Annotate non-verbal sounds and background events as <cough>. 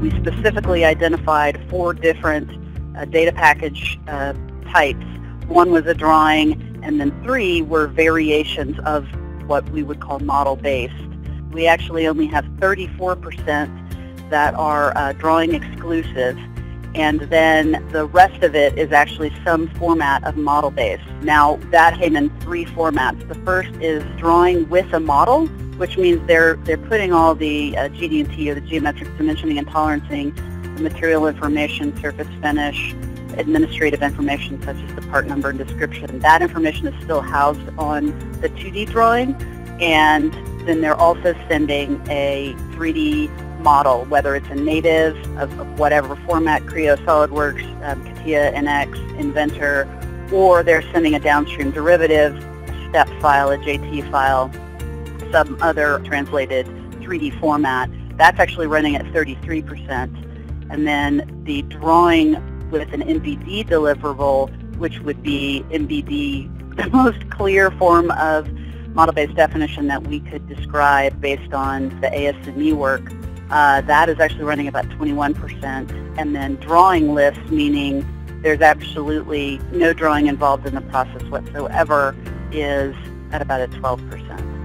we specifically identified four different uh, data package uh, types. One was a drawing, and then three were variations of what we would call model-based. We actually only have 34% that are uh, drawing exclusive, and then the rest of it is actually some format of model-based. Now, that came in three formats. The first is drawing with a model, which means they're, they're putting all the uh, GD&T or the geometric dimensioning and tolerancing, the material information, surface finish, administrative information such as the part number and description. That information is still housed on the 2D drawing and then they're also sending a 3D model, whether it's a native of, of whatever format, Creo, SolidWorks, um, CATIA, NX, Inventor, or they're sending a downstream derivative, a step file, a JT file, some other translated 3D format. That's actually running at 33%. And then the drawing with an MBD deliverable, which would be MBD, the <laughs> most clear form of model-based definition that we could describe based on the ASME work, uh, that is actually running about 21%. And then drawing-less, meaning there's absolutely no drawing involved in the process whatsoever, is at about a 12%.